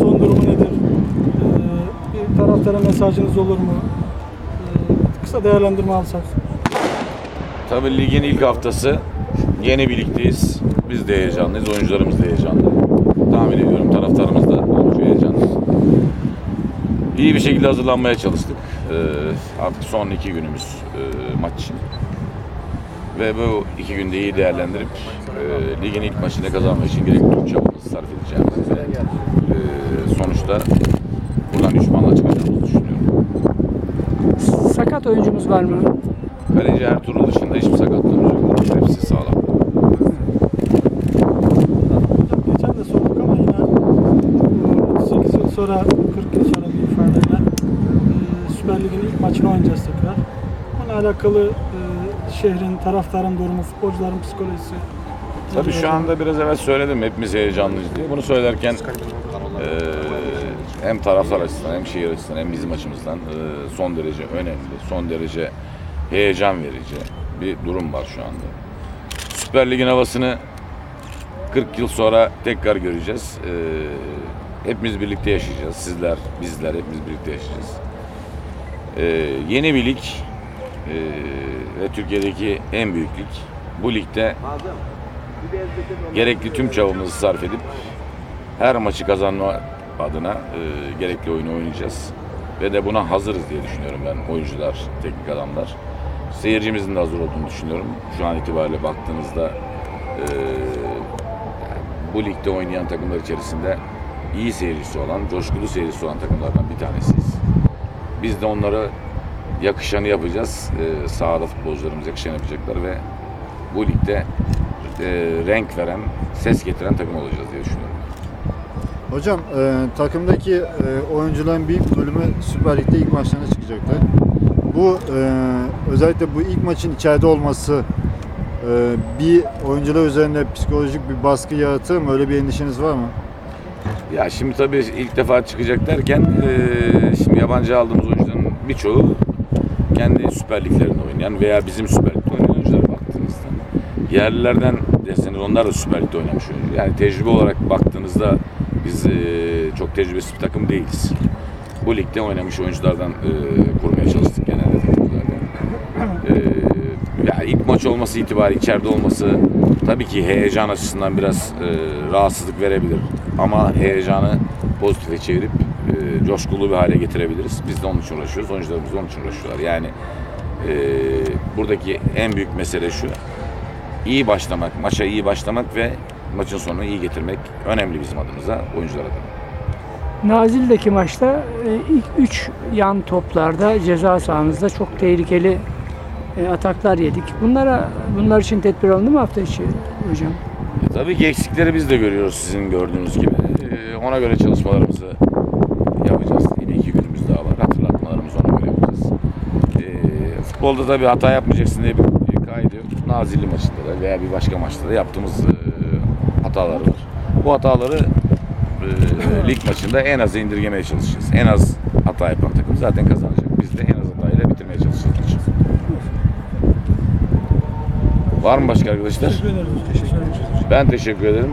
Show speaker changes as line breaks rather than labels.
Son durumu nedir? Ee, bir taraftara mesajınız olur mu? Ee, kısa değerlendirme alsak.
Tabii ligin ilk haftası yeni birlikteyiz. Biz de heyecanlıyız, oyuncularımız da heyecanlı. Tahmin ediyorum taraftarımız da oldukça heyecanlı. İyi bir şekilde hazırlanmaya çalıştık. Ee, artık son iki günümüz e, maç için. Ve bu iki günde iyi değerlendirip e, ligin ilk maçını kazanmak için gerekli tüm çabamızı sarf edeceğimiz ve e, sonuçta buradan 3 puanla çıkacağımızı düşünüyorum.
Sakat oyuncumuz var mı?
Kaleci Ertuğrul dışında hiçbir sakatlığımız yok. Hepsi sağlam.
Geçen de sorduk ama yine 38 yıl sonra, 40 yıl sonra bir ifadeyle e, Süper Lig'in ilk maçını oynayacağız tekrar. Bununla alakalı e, şehrin, taraftarın durumu, futbolcuların psikolojisi.
Tabii şu anda biraz evvel söyledim hepimiz heyecanlıyız diye. Bunu söylerken eee, hem taraftar açısından hem şehir açısından hem bizim açımızdan eee, son derece önemli, son derece heyecan verici bir durum var şu anda. Süper Lig'in havasını 40 yıl sonra tekrar göreceğiz. Eee, hepimiz birlikte yaşayacağız. Sizler, bizler hepimiz birlikte yaşayacağız. Eee, yeni bir lig ve Türkiye'deki en büyük lig. Bu ligde gerekli tüm çabamızı sarf edip her maçı kazanma adına e, gerekli oyunu oynayacağız. Ve de buna hazırız diye düşünüyorum ben oyuncular, teknik adamlar. Seyircimizin de hazır olduğunu düşünüyorum. Şu an itibariyle baktığınızda e, bu ligde oynayan takımlar içerisinde iyi seyircisi olan, coşkulu seyircisi olan takımlardan bir tanesiyiz. Biz de onlara yakışanı yapacağız. E, sahada futbolcularımız yakışanı yapacaklar ve bu ligde e, renk veren, ses getiren takım olacağız diye düşünüyorum.
Hocam e, takımdaki e, oyuncuların büyük bölümü Süper Lig'de ilk maçlarına çıkacaklar. Bu e, özellikle bu ilk maçın içeride olması e, bir oyuncular üzerinde psikolojik bir baskı yaratır mı? Öyle bir endişeniz var mı?
Ya şimdi tabii ilk defa çıkacak derken e, şimdi yabancı aldığımız oyuncuların birçoğu kendi Süper Liglerinde oynayan veya bizim Süper Lig'de oynayan oyuncular baktığınızda. Yerlilerden derseniz onlar da Süper Lig'de oynamış oyuncu. Yani tecrübe olarak baktığınızda biz e, çok tecrübesiz bir takım değiliz. Bu ligde oynamış oyunculardan e, kurmaya çalıştık genelde takımlardan. E, ya ilk maç olması itibariyle içeride olması tabii ki heyecan açısından biraz e, rahatsızlık verebilir. Ama heyecanı pozitife çevirip e, coşkulu bir hale getirebiliriz. Biz de onun için uğraşıyoruz. Oyuncularımız onun için uğraşıyorlar. Yani e, buradaki en büyük mesele şu. iyi başlamak, maça iyi başlamak ve maçın sonunu iyi getirmek önemli bizim adımıza, oyuncular adına.
Nazilli'deki maçta e, ilk 3 yan toplarda ceza sahamızda çok tehlikeli e, ataklar yedik. Bunlara bunlar için tedbir alındı mı hafta içi hocam?
E, tabii ki eksikleri biz de görüyoruz sizin gördüğünüz gibi. E, ona göre çalışmalarımızı yapacağız. Yine iki günümüz daha var. Hatırlatmalarımızı ona göre yapacağız. E, futbolda tabii hata yapmayacaksın diye bir, kaydı yok. Nazilli maçında da veya bir başka maçta da yaptığımız e, hatalar var. Bu hataları e, lig maçında en az indirgemeye çalışacağız. En az hata yapan takım zaten kazanacak. Biz de en az hatayla bitirmeye çalışacağız maçı. Var mı başka arkadaşlar?
Teşekkür ederiz.
Ben teşekkür ederim.